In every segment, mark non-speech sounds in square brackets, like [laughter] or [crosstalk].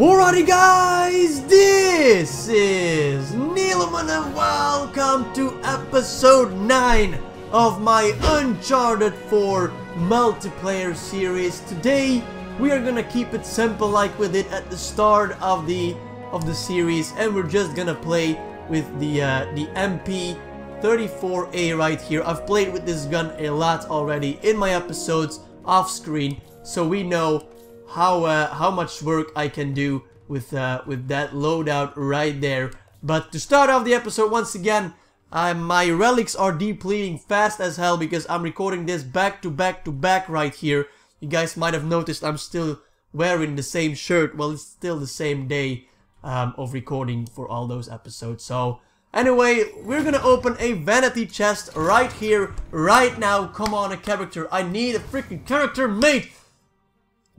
Alrighty guys, this is Nielomen and welcome to episode 9 of my Uncharted 4 multiplayer series. Today we are gonna keep it simple like we did at the start of the of the series and we're just gonna play with the uh, the MP34A right here. I've played with this gun a lot already in my episodes off screen so we know how uh, how much work I can do with uh, with that loadout right there. But to start off the episode once again, uh, my relics are depleting fast as hell because I'm recording this back to back to back right here. You guys might have noticed I'm still wearing the same shirt. Well, it's still the same day um, of recording for all those episodes. So anyway, we're gonna open a vanity chest right here, right now. Come on, a character. I need a freaking character, mate.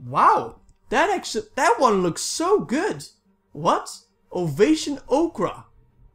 Wow, that actually, that one looks so good. What? Ovation Okra.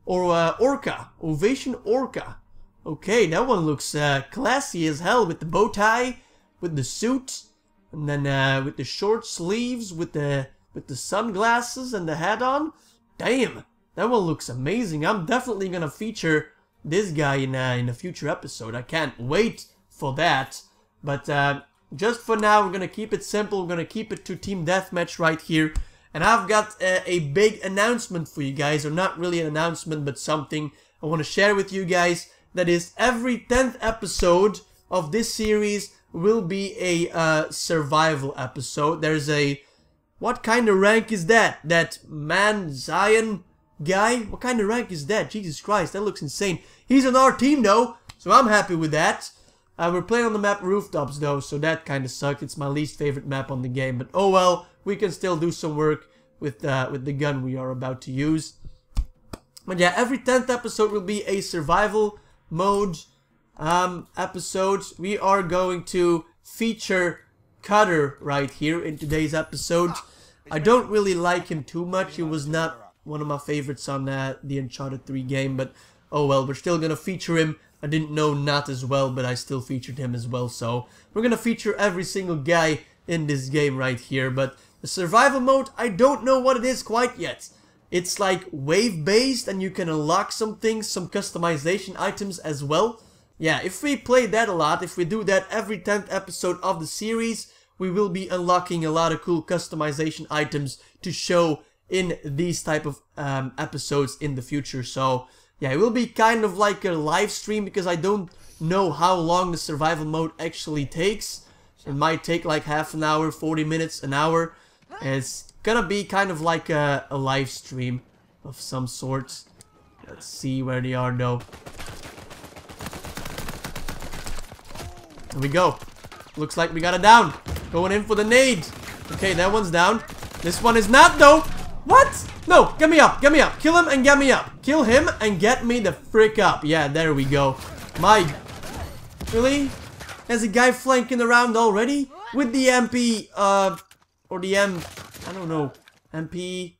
Or uh, Orca. Ovation Orca. Okay, that one looks uh, classy as hell with the bow tie, with the suit, and then uh, with the short sleeves, with the with the sunglasses and the hat on. Damn, that one looks amazing. I'm definitely gonna feature this guy in uh, in a future episode. I can't wait for that. But uh, just for now, we're gonna keep it simple. We're gonna keep it to Team Deathmatch right here. And I've got a, a big announcement for you guys, or not really an announcement, but something I want to share with you guys. That is, every 10th episode of this series will be a uh, survival episode. There's a... What kind of rank is that? That man Zion guy? What kind of rank is that? Jesus Christ, that looks insane. He's on our team though, so I'm happy with that. Uh, we're playing on the map Rooftops though, so that kind of sucked. It's my least favorite map on the game, but oh well, we can still do some work with uh, with the gun we are about to use. But yeah, every 10th episode will be a survival mode um, episode. We are going to feature Cutter right here in today's episode. I don't really like him too much. He was not one of my favorites on uh, the Uncharted 3 game, but oh well, we're still gonna feature him. I didn't know Nat as well, but I still featured him as well, so we're gonna feature every single guy in this game right here, but the survival mode, I don't know what it is quite yet. It's like wave-based and you can unlock some things, some customization items as well. Yeah, if we play that a lot, if we do that every 10th episode of the series, we will be unlocking a lot of cool customization items to show in these type of um, episodes in the future. So yeah, it will be kind of like a live stream because I don't know how long the survival mode actually takes. It might take like half an hour, 40 minutes, an hour. It's gonna be kind of like a, a live stream of some sort. Let's see where they are though. There we go. Looks like we got it down. Going in for the nade. Okay, that one's down. This one is not though. What? No, get me up, get me up. Kill him and get me up. Kill him and get me the frick up. Yeah, there we go. My... Really? There's a guy flanking around already? With the MP, uh... Or the M... I don't know. MP...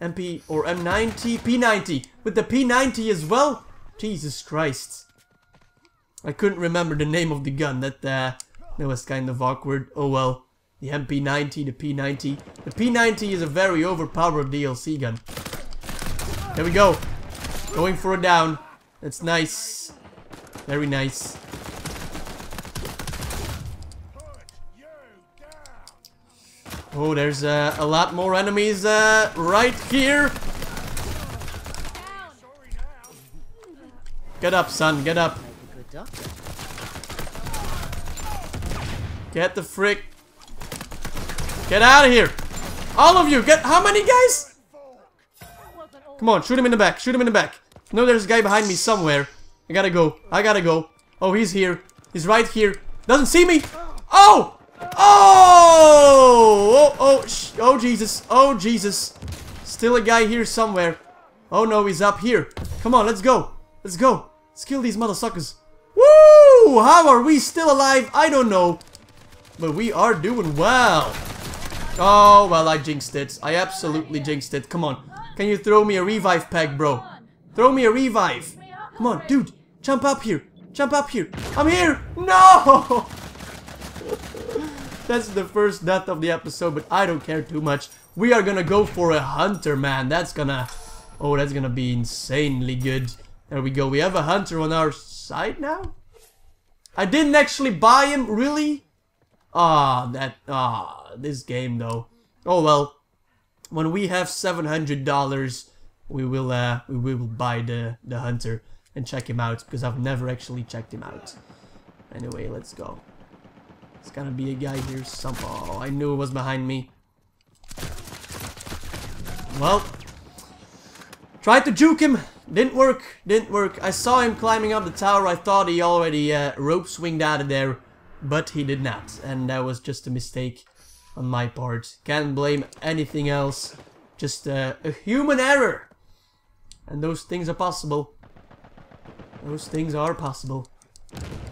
MP or M90? P90. With the P90 as well? Jesus Christ. I couldn't remember the name of the gun. That, uh... That was kind of awkward. Oh well. The MP90, the P90. The P90 is a very overpowered DLC gun. There we go. Going for a down. That's nice. Very nice. Oh, there's uh, a lot more enemies uh, right here. Get up, son. Get up. Get the frick Get out of here. All of you, get how many guys? Come on, shoot him in the back. Shoot him in the back. No, there's a guy behind me somewhere. I gotta go. I gotta go. Oh, he's here. He's right here. Doesn't see me. Oh! Oh! Oh, oh, oh, Jesus. Oh, Jesus. Still a guy here somewhere. Oh, no, he's up here. Come on, let's go. Let's go. Let's kill these motherfuckers. Woo! How are we still alive? I don't know. But we are doing well. Oh, well, I jinxed it. I absolutely jinxed it. Come on. Can you throw me a revive pack, bro? Throw me a revive. Come on, dude. Jump up here. Jump up here. I'm here. No! [laughs] That's the first death of the episode, but I don't care too much. We are gonna go for a hunter, man. That's gonna... Oh, that's gonna be insanely good. There we go. We have a hunter on our side now? I didn't actually buy him, really? Ah, that... Ah, this game, though. Oh, well. When we have $700, we will, uh, we will buy the, the hunter and check him out, because I've never actually checked him out. Anyway, let's go. It's gonna be a guy here some. Oh, I knew it was behind me. Well, tried to juke him. Didn't work. Didn't work. I saw him climbing up the tower. I thought he already uh, rope swinged out of there, but he did not, and that was just a mistake on my part. Can't blame anything else. Just uh, a human error. And those things are possible. Those things are possible.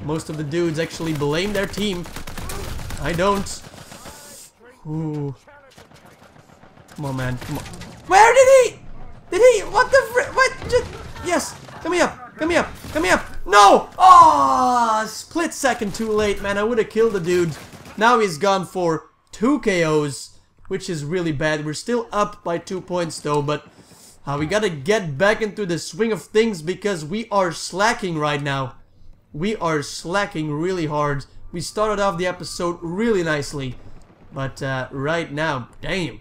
Most of the dudes actually blame their team I don't. Ooh. Come on, man. Come on. Where did he? Did he? What the fr- What? Just, yes. Come here. Come here. Come here. No. Oh, split second too late, man. I would have killed the dude. Now he's gone for two KOs, which is really bad. We're still up by two points though, but uh, we gotta get back into the swing of things because we are slacking right now. We are slacking really hard. We started off the episode really nicely. But uh, right now, damn.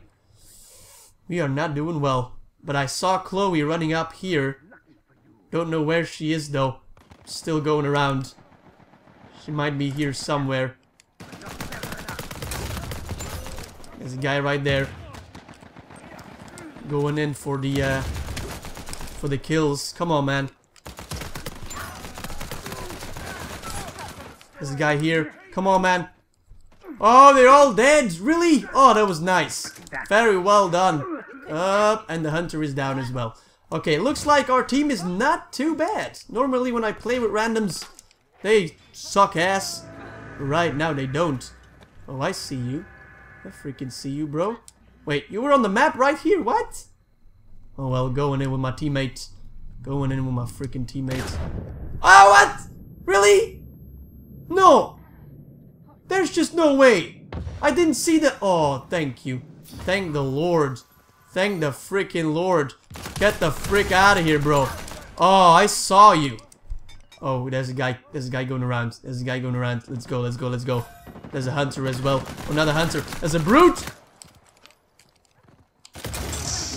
We are not doing well. But I saw Chloe running up here. Don't know where she is though. Still going around. She might be here somewhere. There's a guy right there. Going in for the uh, for the kills. Come on, man. There's a guy here. Come on, man. Oh, they're all dead. Really? Oh, that was nice. Very well done. Up, and the hunter is down as well. Okay, looks like our team is not too bad. Normally when I play with randoms, they suck ass. Right now they don't. Oh, I see you. I freaking see you, bro. Wait, you were on the map right here, what? Oh well, going in with my teammates. Going in with my freaking teammates. Oh, what? Really? No! There's just no way! I didn't see the- Oh, thank you. Thank the Lord. Thank the freaking Lord. Get the frick out of here, bro. Oh, I saw you. Oh, there's a guy. There's a guy going around. There's a guy going around. Let's go, let's go, let's go. There's a hunter as well. Another hunter. There's a brute!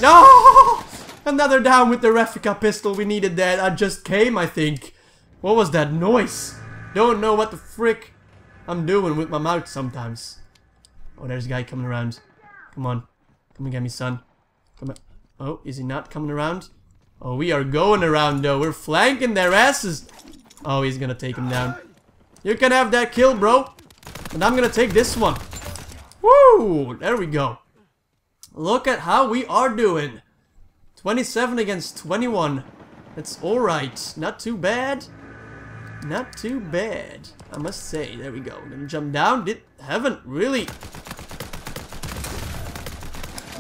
No! [laughs] Another down with the replica pistol. We needed that. I just came, I think. What was that noise? Don't know what the frick I'm doing with my mouth sometimes. Oh, there's a guy coming around. Come on. Come and get me, son. Come on. Oh, is he not coming around? Oh, we are going around, though. We're flanking their asses. Oh, he's gonna take him down. You can have that kill, bro. And I'm gonna take this one. Woo! There we go. Look at how we are doing. 27 against 21. That's alright. Not too bad. Not too bad, I must say. There we go. We're gonna jump down. Did haven't really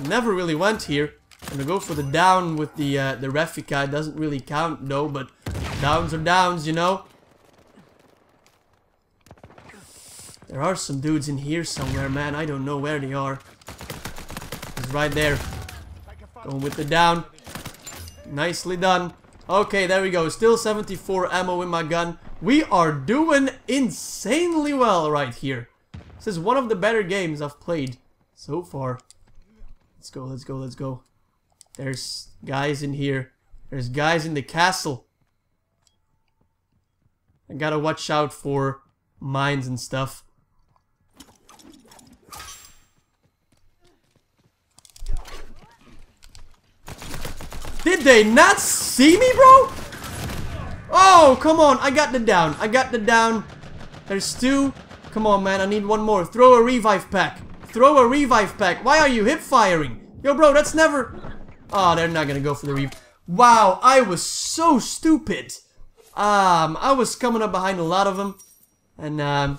never really went here. I'm gonna go for the down with the uh, the replica. It doesn't really count though, but downs are downs, you know. There are some dudes in here somewhere, man. I don't know where they are. He's right there. Going with the down. Nicely done. Okay, there we go. Still 74 ammo in my gun. We are doing insanely well right here. This is one of the better games I've played so far. Let's go, let's go, let's go. There's guys in here. There's guys in the castle. I gotta watch out for mines and stuff. Did they not see me, bro? Oh, come on. I got the down. I got the down. There's two. Come on, man. I need one more. Throw a revive pack. Throw a revive pack. Why are you hip firing? Yo, bro, that's never... Oh, they're not gonna go for the revive. Wow, I was so stupid. Um, I was coming up behind a lot of them. And, um...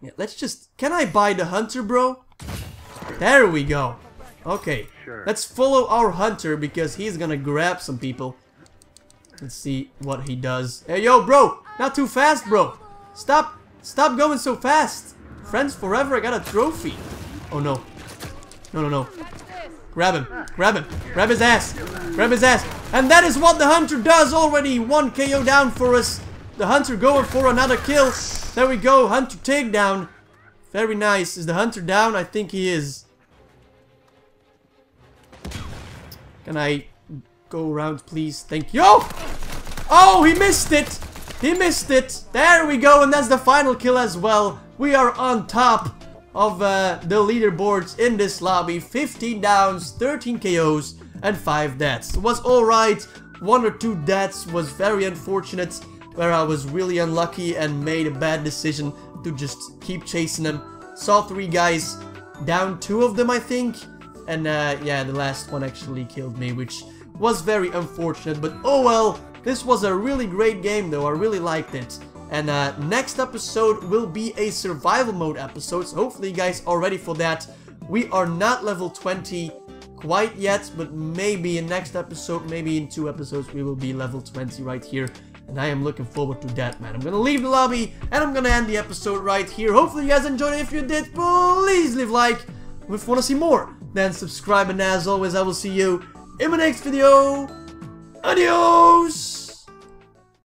Yeah, let's just... Can I buy the hunter, bro? There we go. Okay. Sure. Let's follow our hunter because he's gonna grab some people. Let's see what he does. Hey, yo, bro! Not too fast, bro! Stop! Stop going so fast! Friends forever, I got a trophy. Oh no. No, no, no. Grab him. Grab him. Grab his ass. Grab his ass. And that is what the hunter does already. One KO down for us. The hunter going for another kill. There we go. Hunter takedown. Very nice. Is the hunter down? I think he is. Can I go around, please? Thank you. Oh, he missed it. He missed it. There we go. And that's the final kill as well. We are on top of uh, the leaderboards in this lobby. 15 downs, 13 KOs, and 5 deaths. It was alright. One or two deaths was very unfortunate, where I was really unlucky and made a bad decision to just keep chasing them. Saw three guys, down two of them I think, and uh, yeah, the last one actually killed me, which was very unfortunate, but oh well, this was a really great game though, I really liked it. And uh, next episode will be a survival mode episode, so hopefully you guys are ready for that. We are not level 20 quite yet, but maybe in next episode, maybe in two episodes, we will be level 20 right here. And I am looking forward to that, man. I'm gonna leave the lobby, and I'm gonna end the episode right here. Hopefully you guys enjoyed it. If you did, please leave like. If you want to see more, then subscribe. And as always, I will see you in my next video. Adios!